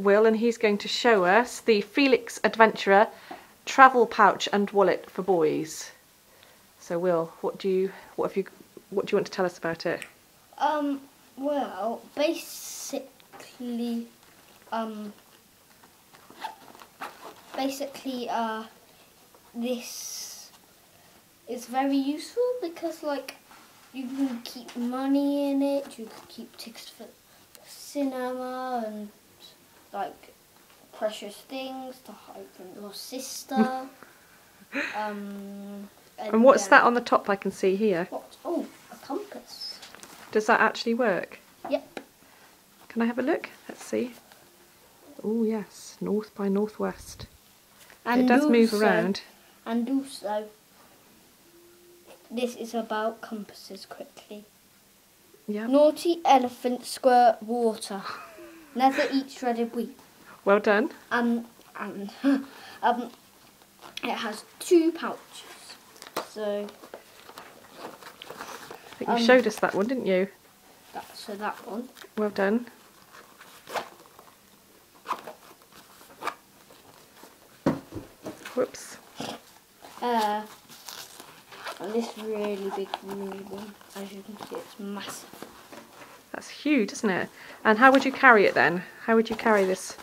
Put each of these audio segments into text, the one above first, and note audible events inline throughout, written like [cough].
Will and he's going to show us the Felix Adventurer travel pouch and wallet for boys. So Will, what do you what have you what do you want to tell us about it? Um, well, basically, um, basically, uh, this is very useful because, like, you can keep money in it, you can keep tickets for cinema and, like, precious things to hide from your sister. [laughs] um, And what's then- that on the top I can see here? What? Oh, a compass. Does that actually work? Yep. Can I have a look? Let's see. Oh yes, north by northwest. And it does move around. And also, this is about compasses quickly. Yeah. Naughty elephant squirt water. [laughs] Never eat shredded wheat. Well done. Um, and [laughs] um, it has two pouches. So I think you Um, showed us that one, didn't you? that so that one. Well done. Whoops. Uh, and this really big new one. As you can see, it's massive. That's huge, isn't it? And how would you carry it then? How would you carry this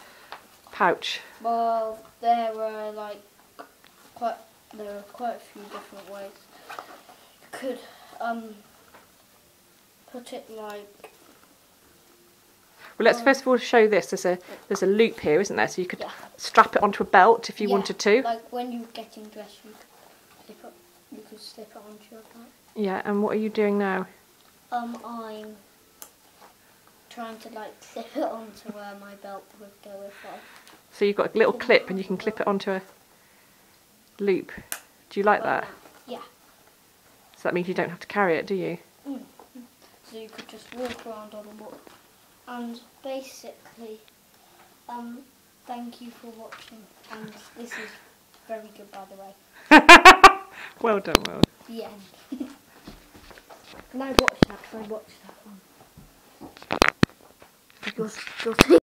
pouch? Well, there were like quite there are quite a few different ways. You could um put it like Well, let's first of all show this. There's a there's a loop here, isn't there? So you could Yeah. strap it onto a belt if you yeah, wanted to. Like when you're getting dressed, you could slip it. You could slip it onto your belt. Yeah. And what are you doing now? Um, I'm trying to like slip it onto where my belt would go if I. So you've got a little clip, and you can clip it onto a loop. Do you like well, that? Yeah. So that means you don't have to carry it, do you? Mm. So you could just walk around on a walk. And basically, um, thank you for watching. And this is very good, by the way. [laughs] well done. The end. [laughs] and I watched that 'cause I watched that one. You'll see.